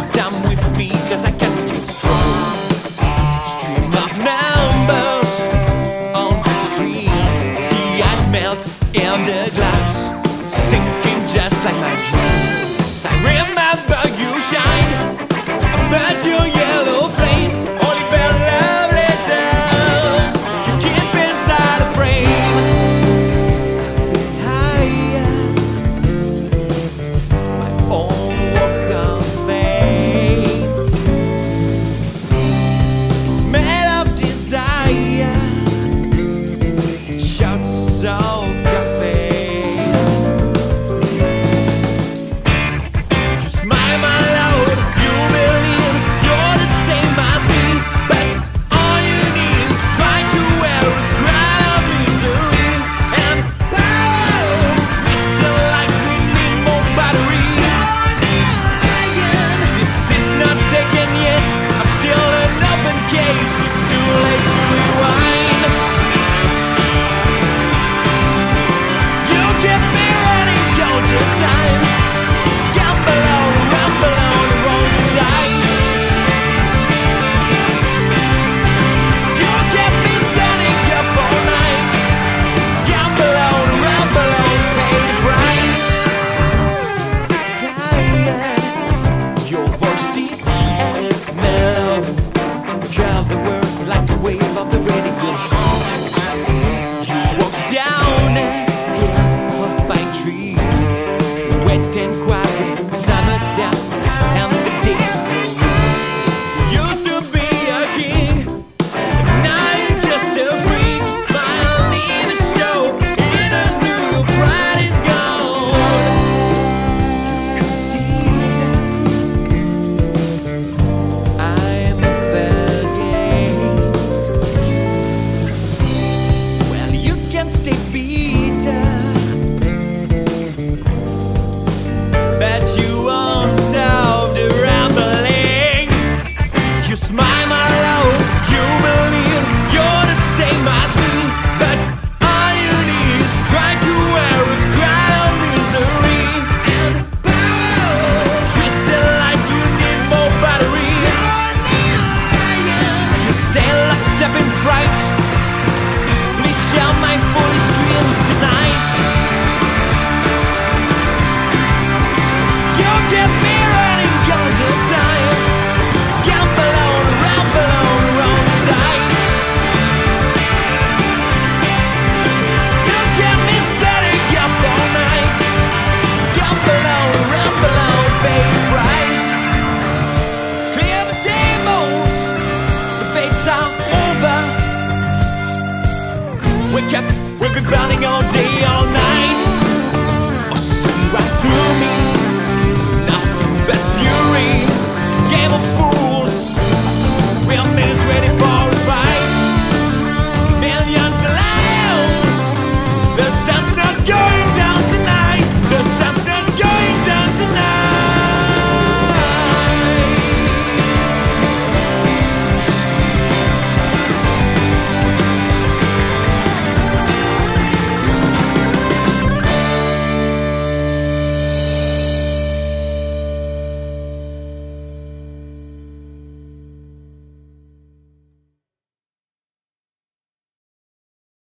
just with I can't Stream of numbers on the screen The ice melts in the glass Sinking just like my dreams I remember you shine But you We'll be burning all day,